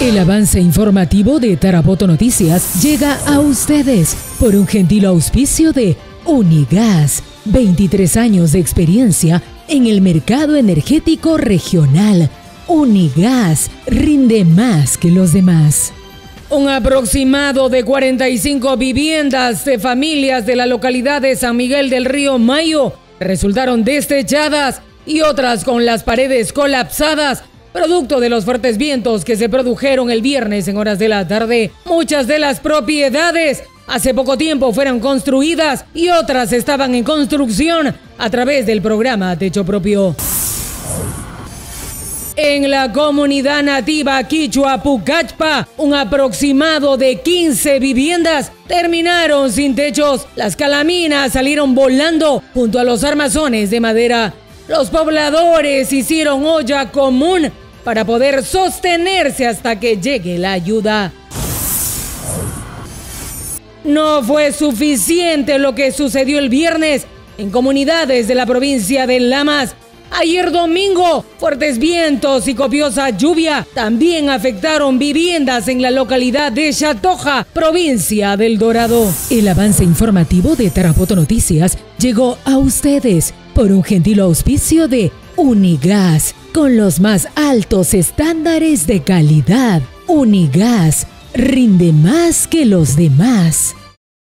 El avance informativo de Tarapoto Noticias llega a ustedes por un gentil auspicio de Unigas, 23 años de experiencia en el mercado energético regional. Unigas rinde más que los demás. Un aproximado de 45 viviendas de familias de la localidad de San Miguel del Río Mayo resultaron destechadas y otras con las paredes colapsadas producto de los fuertes vientos que se produjeron el viernes en horas de la tarde. Muchas de las propiedades hace poco tiempo fueron construidas y otras estaban en construcción a través del programa Techo Propio. En la comunidad nativa Quichua Pucachpa, un aproximado de 15 viviendas terminaron sin techos. Las calaminas salieron volando junto a los armazones de madera. Los pobladores hicieron olla común para poder sostenerse hasta que llegue la ayuda. No fue suficiente lo que sucedió el viernes en comunidades de la provincia de Lamas. Ayer domingo, fuertes vientos y copiosa lluvia también afectaron viviendas en la localidad de Chatoja, provincia del Dorado. El avance informativo de Tarapoto Noticias llegó a ustedes por un gentil auspicio de Unigas, con los más altos estándares de calidad. Unigas rinde más que los demás.